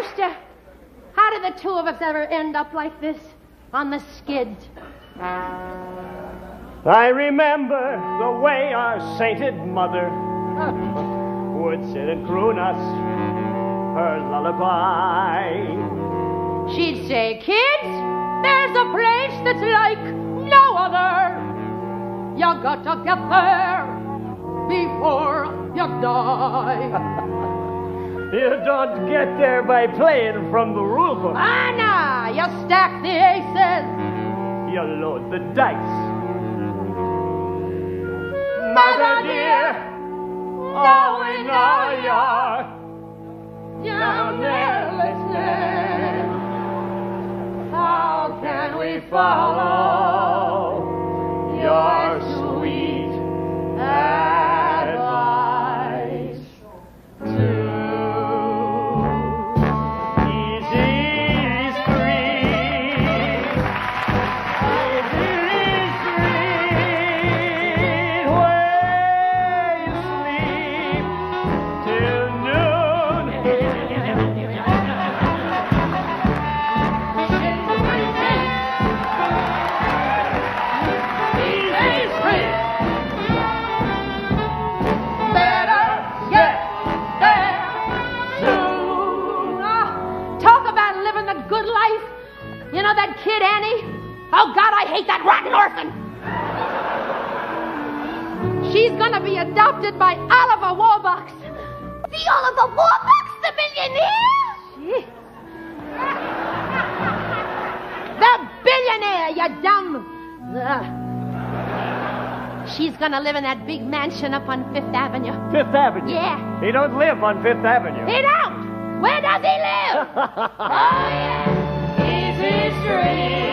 Rooster, uh, how did the two of us ever end up like this on the skids? I remember the way our sainted mother would sit and croon us her lullaby. She'd say, Kids, there's a place that's like no other. You got to get there before you die. You don't get there by playing from the rule book. Ah, nah, you stack the aces. You load the dice. Mother dear, oh, we know you're down there listening. How can we follow You know that kid Annie? Oh, God, I hate that rotten orphan. She's gonna be adopted by Oliver Warbucks. The Oliver Warbucks, the millionaire? The billionaire, you dumb. Ugh. She's gonna live in that big mansion up on Fifth Avenue. Fifth Avenue. Yeah. He don't live on Fifth Avenue. He don't. Where does he live? oh, yeah. Street.